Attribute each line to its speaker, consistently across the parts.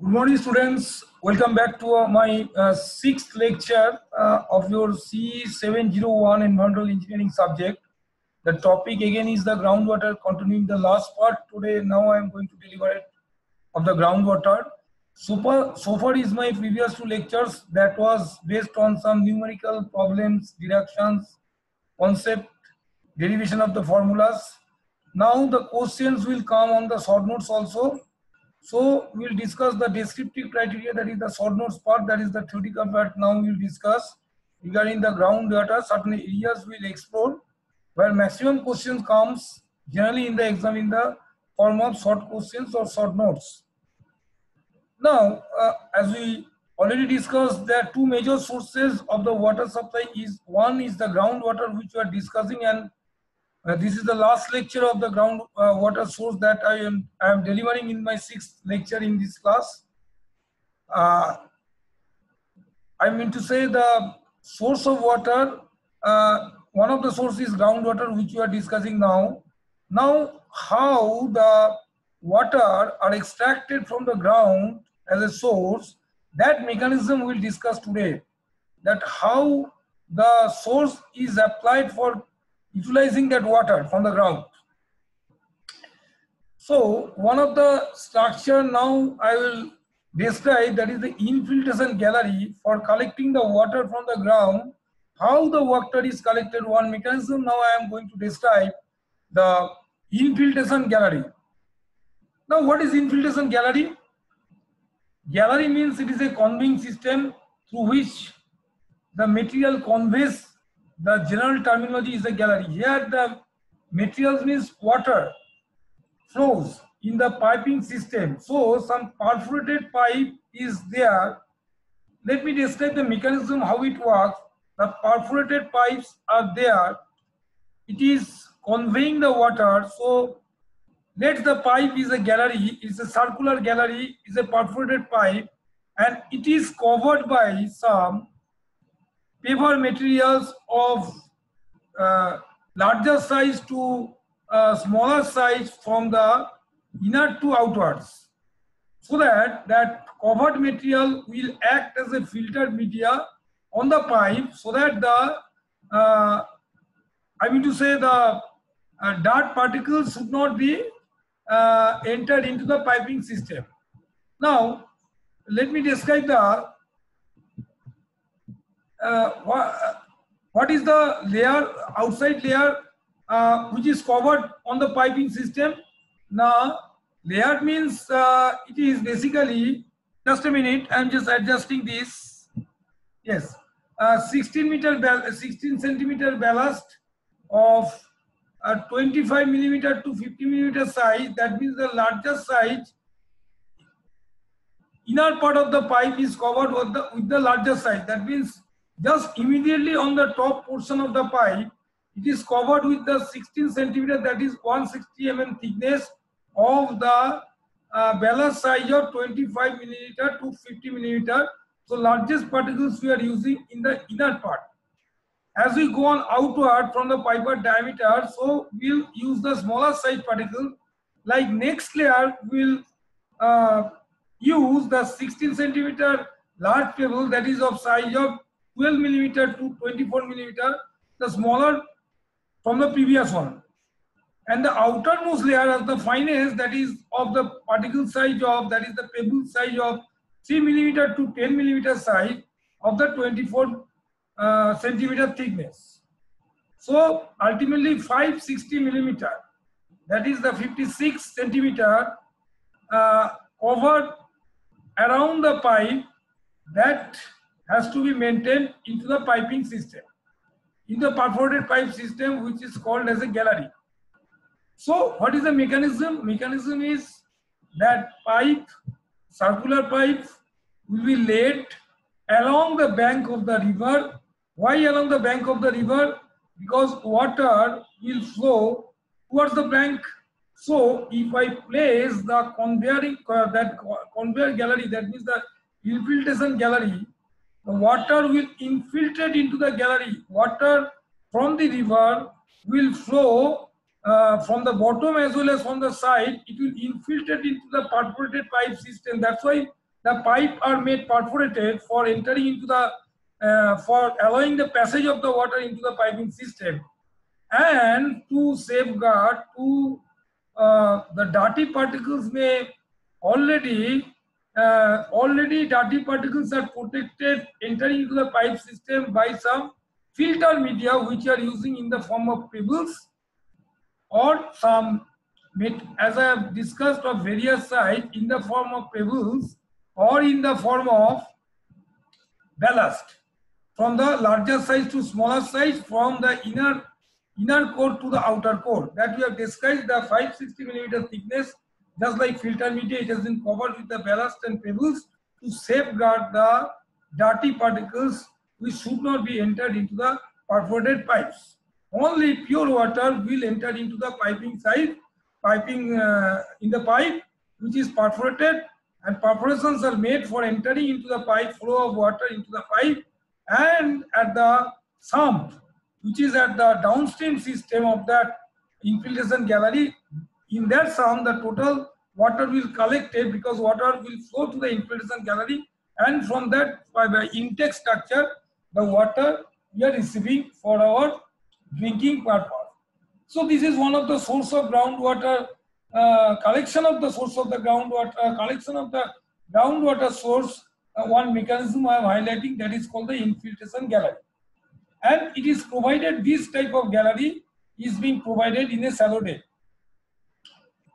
Speaker 1: Good morning, students. Welcome back to uh, my uh, sixth lecture uh, of your C701 Environmental Engineering subject. The topic again is the groundwater, continuing the last part. Today, now I am going to deliver it of the groundwater. Far, so far is my previous two lectures that was based on some numerical problems, deductions, concept, derivation of the formulas. Now the questions will come on the short notes also so we'll discuss the descriptive criteria that is the short notes part that is the theoretical part now we'll discuss regarding the groundwater certain areas we'll explore where maximum questions comes generally in the exam in the form of short questions or short notes. Now uh, as we already discussed there are two major sources of the water supply is one is the groundwater which we are discussing and uh, this is the last lecture of the ground uh, water source that I am, I am delivering in my sixth lecture in this class. Uh, I mean to say the source of water, uh, one of the sources is groundwater which we are discussing now. Now how the water are extracted from the ground as a source, that mechanism we'll discuss today. That how the source is applied for utilizing that water from the ground. So one of the structure now I will describe that is the infiltration gallery for collecting the water from the ground. How the water is collected one mechanism now I am going to describe the infiltration gallery. Now what is infiltration gallery? Gallery means it is a conveying system through which the material conveys the general terminology is a gallery. Here the materials means water flows in the piping system. So some perforated pipe is there. Let me describe the mechanism how it works. The perforated pipes are there. It is conveying the water. So let the pipe is a gallery, it's a circular gallery, is a perforated pipe and it is covered by some pebble materials of uh, larger size to uh, smaller size from the inner to outwards so that that covered material will act as a filtered media on the pipe so that the uh, I mean to say the uh, dirt particles should not be uh, entered into the piping system. Now let me describe the uh, what, what is the layer, outside layer, uh, which is covered on the piping system? Now, layer means uh, it is basically, just a minute, I'm just adjusting this. Yes, uh, 16 meter, 16 centimeter ballast of uh, 25 millimeter to 50 millimeter size. That means the largest size inner part of the pipe is covered with the, with the larger size. That means just immediately on the top portion of the pipe, it is covered with the 16 centimeter that is 160 mm thickness of the uh, size of 25 millimeter to 50 millimeter. So largest particles we are using in the inner part. As we go on outward from the pipe diameter, so we'll use the smaller size particle. Like next layer, we'll uh, use the 16 centimeter large pebble that is of size of 12 millimeter to 24 millimeter, the smaller from the previous one. And the outermost layer of the finest that is of the particle size of, that is the pebble size of 3 millimeter to 10 millimeter size of the 24 uh, centimeter thickness. So ultimately 560 millimeter, that is the 56 centimeter uh, around the pipe that has to be maintained into the piping system, in the perforated pipe system, which is called as a gallery. So what is the mechanism? Mechanism is that pipe, circular pipe will be laid along the bank of the river. Why along the bank of the river? Because water will flow towards the bank. So if I place the conveyor, uh, that conveyor gallery, that means the infiltration gallery, the water will infiltrate into the gallery. Water from the river will flow uh, from the bottom as well as from the side. It will infiltrate into the perforated pipe system. That's why the pipe are made perforated for entering into the, uh, for allowing the passage of the water into the piping system and to safeguard to uh, the dirty particles may already uh, already dirty particles are protected entering into the pipe system by some filter media which are using in the form of pebbles or some as I have discussed of various size in the form of pebbles or in the form of ballast. From the larger size to smaller size from the inner inner core to the outer core. That we have discussed the 560 millimeter thickness just like filter media it has been covered with the ballast and pebbles to safeguard the dirty particles which should not be entered into the perforated pipes. Only pure water will enter into the piping side piping uh, in the pipe which is perforated and perforations are made for entering into the pipe flow of water into the pipe and at the sump which is at the downstream system of that infiltration gallery in that sump the total water will collected because water will flow to the infiltration gallery and from that by the intake structure the water we are receiving for our drinking purpose. So this is one of the source of groundwater uh, collection of the source of the groundwater, uh, collection of the groundwater source, uh, one mechanism I am highlighting that is called the infiltration gallery. And it is provided, this type of gallery is being provided in a shallow depth.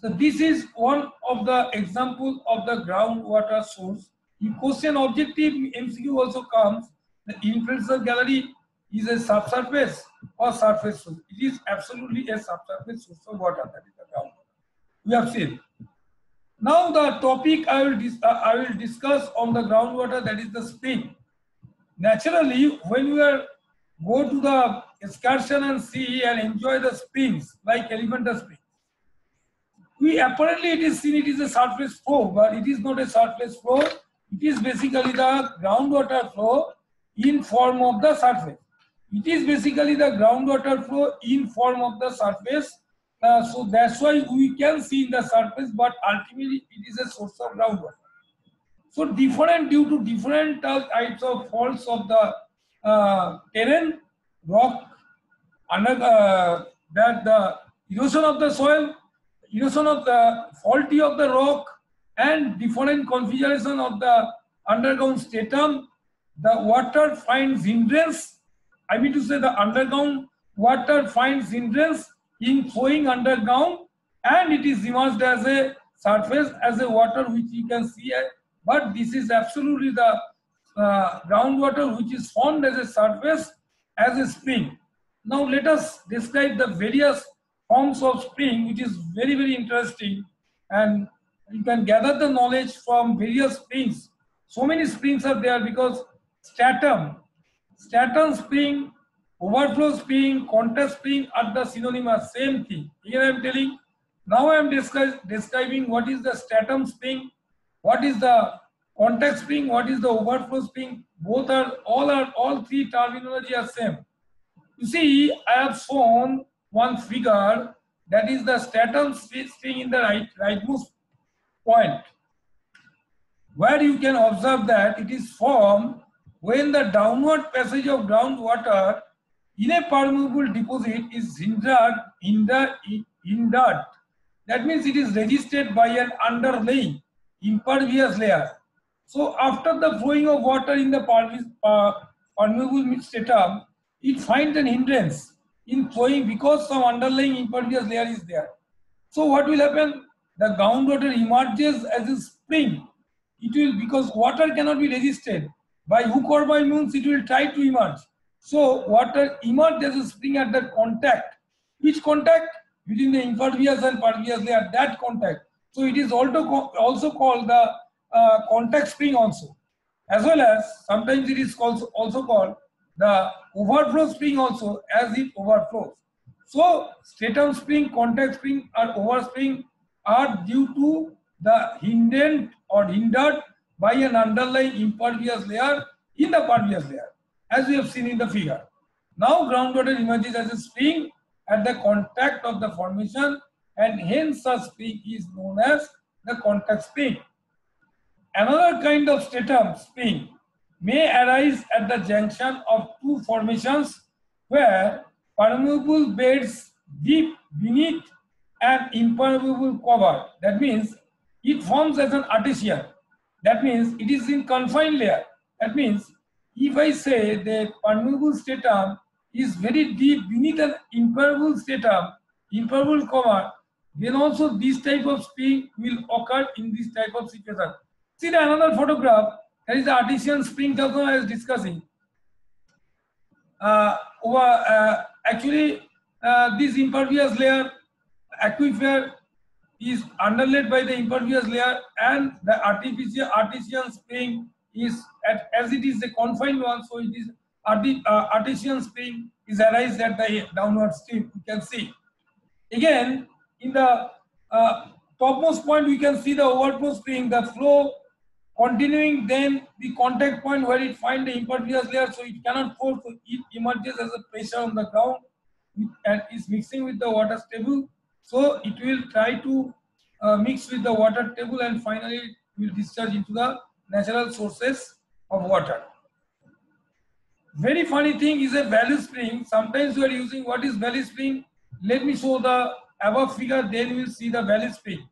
Speaker 1: So this is one of the example of the groundwater source. In question objective MCQ also comes, the infiltration gallery is a subsurface or surface source. It is absolutely a subsurface source of water that is the groundwater we have seen. Now the topic I will, uh, I will discuss on the groundwater that is the spring. Naturally, when we are go to the excursion and see and enjoy the springs like Elephanta Spring, we apparently it is seen it is a surface flow, but it is not a surface flow. It is basically the groundwater flow in form of the surface. It is basically the groundwater flow in form of the surface uh, so that's why we can see in the surface, but ultimately it is a source of groundwater. So different due to different types of faults of the uh, terrain, rock, under uh, that the erosion of the soil, erosion of the faulty of the rock, and different configuration of the underground stratum, the water finds hindrance. I mean to say the underground water finds hindrance in flowing underground and it is emerged as a surface as a water which you can see but this is absolutely the uh, groundwater which is formed as a surface as a spring. Now let us describe the various forms of spring which is very very interesting and you can gather the knowledge from various springs. So many springs are there because stratum, stratum spring Overflow spring, contact spring are the synonymous, same thing. Here I am telling, now I am describing what is the stratum spring, what is the contact spring, what is the overflow spring. Both are, all are, all three terminology are same. You see, I have shown one figure that is the stratum spring in the right, rightmost point where you can observe that it is formed when the downward passage of groundwater in a permeable deposit is hindered, hindered, hindered. That means it is resisted by an underlaying impervious layer. So after the flowing of water in the permeable stratum, it finds an hindrance in flowing because some underlying impervious layer is there. So what will happen? The groundwater emerges as a spring. It will, because water cannot be resisted. By hook or by means, it will try to emerge. So water emerges as a spring at that contact. Which contact? Between the impervious and pervious layer, that contact. So it is also, also called the uh, contact spring also. As well as sometimes it is also called the overflow spring also as it overflows. So stratum spring, contact spring or overspring are due to the hindered or hindered by an underlying impervious layer in the pervious layer as we have seen in the figure. Now groundwater emerges as a spring at the contact of the formation and hence a spring is known as the contact spring. Another kind of stratum spring may arise at the junction of two formations where permeable beds deep beneath an impermeable cover. That means it forms as an artesian. That means it is in confined layer. That means if I say the permeable stratum is very deep beneath an impermeable stratum, impermeable cover, then also this type of spring will occur in this type of situation. See the another photograph, that is the artesian spring that I was discussing. Uh, over, uh, actually, uh, this impervious layer aquifer is underlaid by the impervious layer and the artificial artesian spring is at, as it is a confined one so it is uh, artesian spring is arise at the downward stream you can see again in the uh, topmost point we can see the overflow spring the flow continuing then the contact point where it find the impervious layer so it cannot fall so it emerges as a pressure on the ground and is mixing with the water table so it will try to uh, mix with the water table and finally will discharge into the natural sources of water. Very funny thing is a valley spring. Sometimes we are using what is valley spring. Let me show the above figure, then we will see the valley spring.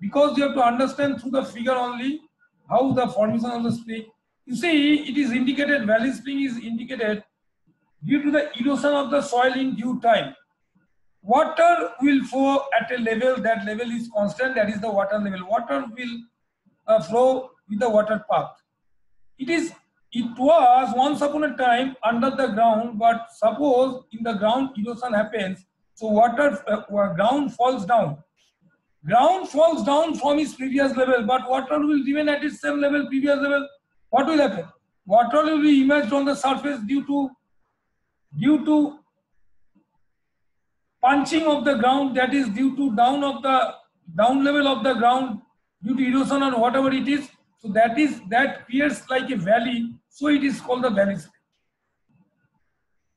Speaker 1: Because you have to understand through the figure only how the formation of the spring. You see, it is indicated, valley spring is indicated due to the erosion of the soil in due time. Water will flow at a level that level is constant that is the water level. Water will uh, flow with the water path. It is it was once upon a time under the ground but suppose in the ground erosion happens so water uh, ground falls down ground falls down from its previous level but water will remain at its same level previous level what will happen water will be emerged on the surface due to due to punching of the ground that is due to down of the down level of the ground due to erosion or whatever it is. So that is that appears like a valley. So it is called the valley spring.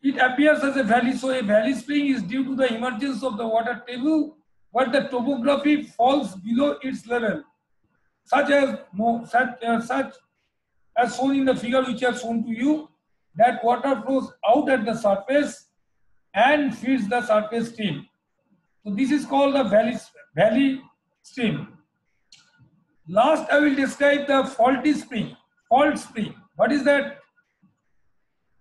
Speaker 1: It appears as a valley. So a valley spring is due to the emergence of the water table where the topography falls below its level, such as such, uh, such as shown in the figure which I have shown to you, that water flows out at the surface and feeds the surface stream. So this is called the valley, valley stream. Last, I will describe the faulty spring, fault spring. What is that?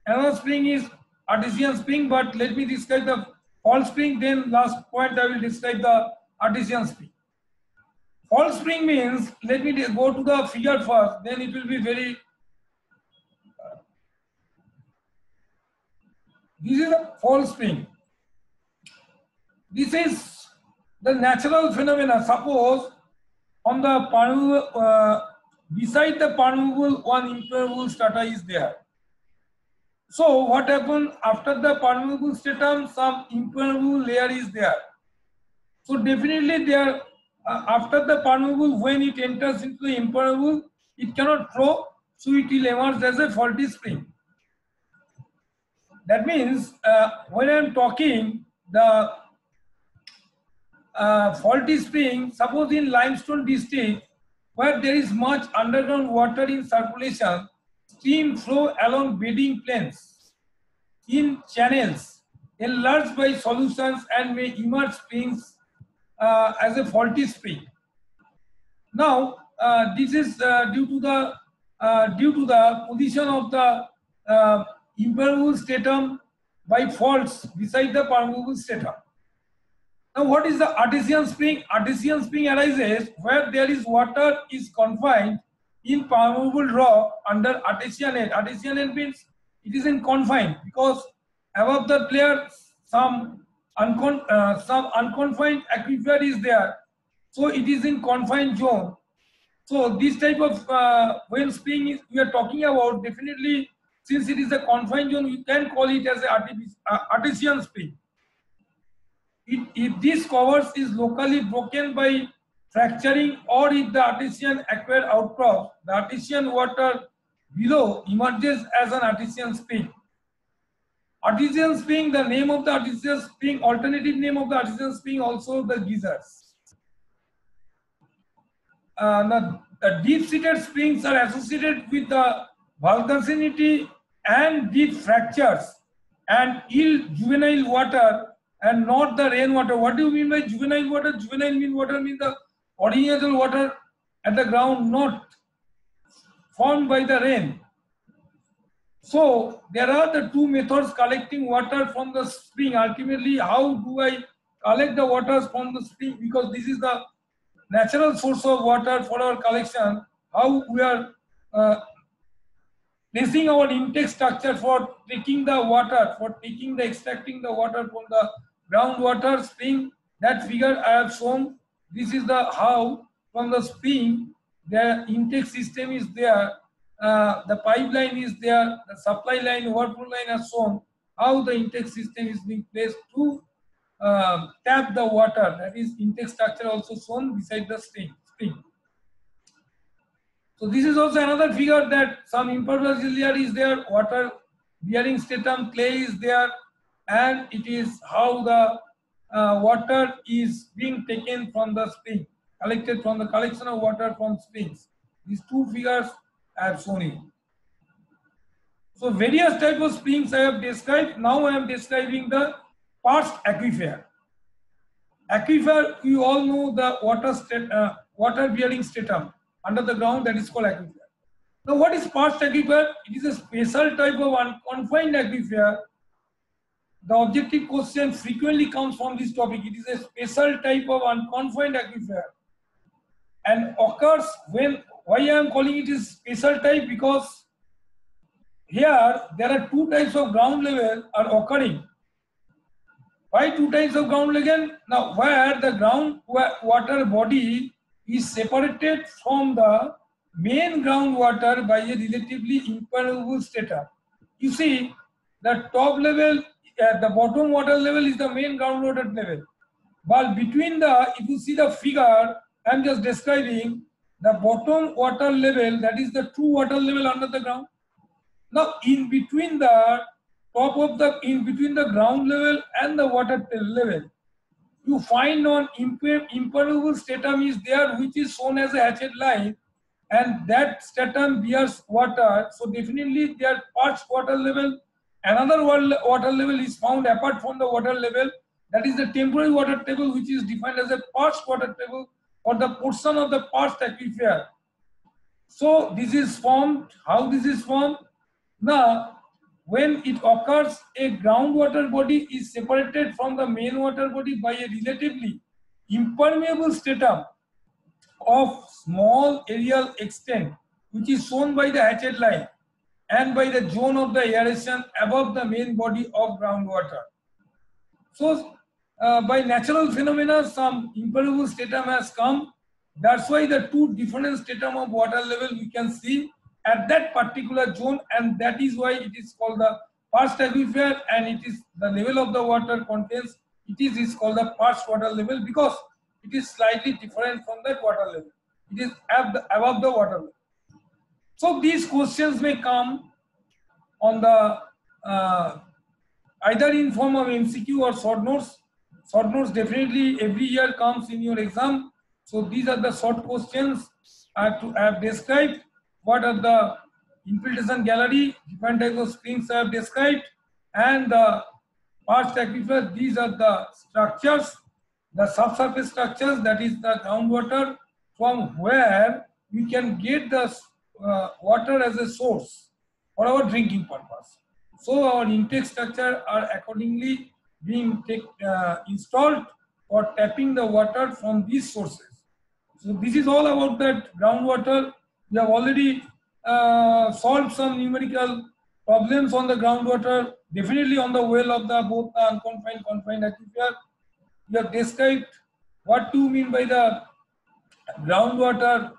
Speaker 1: Another spring is artesian spring, but let me describe the fault spring. Then last point, I will describe the artesian spring. Fault spring means, let me go to the figure first, then it will be very This is a fault spring. This is the natural phenomena. Suppose on the permeable, uh, beside the permeable, one impermeable strata is there. So what happens after the permeable stratum, some impermeable layer is there. So definitely there, uh, after the permeable, when it enters into the impermeable, it cannot flow, so it will emerge as a faulty spring. That means uh, when I'm talking the uh, faulty spring, suppose in limestone district where there is much underground water in circulation, stream flow along bedding planes in channels enlarged by solutions and may emerge springs uh, as a faulty spring. Now, uh, this is uh, due to the uh, due to the position of the uh, impermeable stratum by faults beside the permeable stratum. Now what is the artesian spring? Artesian spring arises where there is water is confined in permeable rock under artesian end. Artesian end means it is in confined because above the layer some, uncon uh, some unconfined aquifer is there. So it is in confined zone. So this type of uh, spring is we are talking about definitely since it is a confined zone, we can call it as an uh, artesian spring. It, if this covers is locally broken by fracturing or if the artesian aquifer outcrop, the artesian water below emerges as an artesian spring. Artesian spring, the name of the artesian spring, alternative name of the artesian spring also the geysers. Uh, the deep-seated springs are associated with the volcanicity and deep fractures and yield juvenile water and not the rainwater. What do you mean by juvenile water? Juvenile mean water means the original water at the ground not formed by the rain. So there are the two methods collecting water from the spring. Ultimately, how do I collect the waters from the spring? Because this is the natural source of water for our collection. How we are uh, placing our intake structure for taking the water, for taking the extracting the water from the groundwater spring. That figure I have shown. This is the how from the spring the intake system is there uh, the pipeline is there, the supply line, overflow line are shown, how the intake system is being placed to uh, tap the water, that is intake structure also shown beside the spring. So this is also another figure that some impervious layer is there, water bearing stratum, clay is there, and it is how the uh, water is being taken from the spring, collected from the collection of water from springs. These two figures I have shown you. So various type of springs I have described. Now I am describing the perched aquifer. Aquifer, you all know the water state, uh, water bearing stratum under the ground that is called aquifer. Now what is perched aquifer? It is a special type of unconfined aquifer. The objective question frequently comes from this topic. It is a special type of unconfined aquifer and occurs when why I am calling it is special type because here there are two types of ground level are occurring. Why two types of ground level? Now where the ground water body is separated from the main groundwater by a relatively impermeable stratum. You see, the top level, uh, the bottom water level is the main groundwater level. But between the, if you see the figure, I'm just describing, the bottom water level, that is the true water level under the ground. Now, in between the top of the, in between the ground level and the water level, you find on impermeable stratum is there, which is shown as a hatched line, and that stratum bears water. So definitely their perched water level, another water level is found apart from the water level. That is the temporary water table, which is defined as a perched water table or the portion of the perched aquifer. So this is formed, how this is formed? Now, when it occurs, a groundwater body is separated from the main water body by a relatively impermeable stratum of small aerial extent, which is shown by the hatched line and by the zone of the aeration above the main body of groundwater. So uh, by natural phenomena, some impermeable stratum has come. That's why the two different stratum of water level we can see at that particular zone and that is why it is called the perched aquifer and it is the level of the water contains, it is, is called the perched water level because it is slightly different from that water level. It is above the water level. So these questions may come on the uh, either in form of MCQ or short notes Short notes definitely every year comes in your exam. So these are the short questions I have, to, I have described. What are the infiltration gallery, different types of springs I have described, and the perched aquifer, these are the structures, the subsurface structures, that is the groundwater, from where we can get the uh, water as a source for our drinking purpose. So our intake structure are accordingly being take, uh, installed for tapping the water from these sources. So this is all about that groundwater. We have already uh, solved some numerical problems on the groundwater, definitely on the well of the both the unconfined confined aquifer. We have described what to mean by the groundwater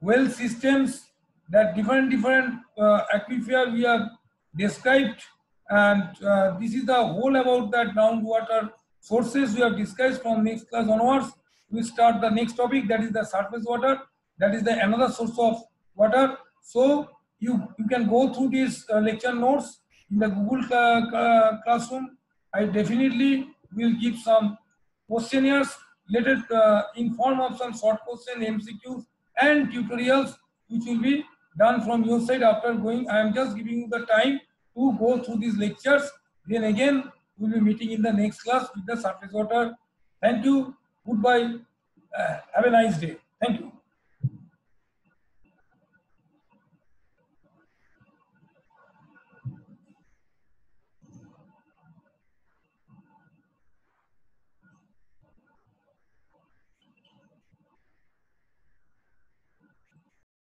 Speaker 1: well systems that different different uh, aquifer we have described and uh, this is the whole about the groundwater sources we have discussed from next class onwards. We start the next topic that is the surface water. That is the another source of water. So you, you can go through these uh, lecture notes in the Google Classroom. I definitely will give some questionnaires related uh, in form of some short question MCQs and tutorials which will be done from your side after going. I am just giving you the time to go through these lectures. Then again, we'll be meeting in the next class with the surface water. Thank you. Goodbye. Uh, have a nice day. Thank you.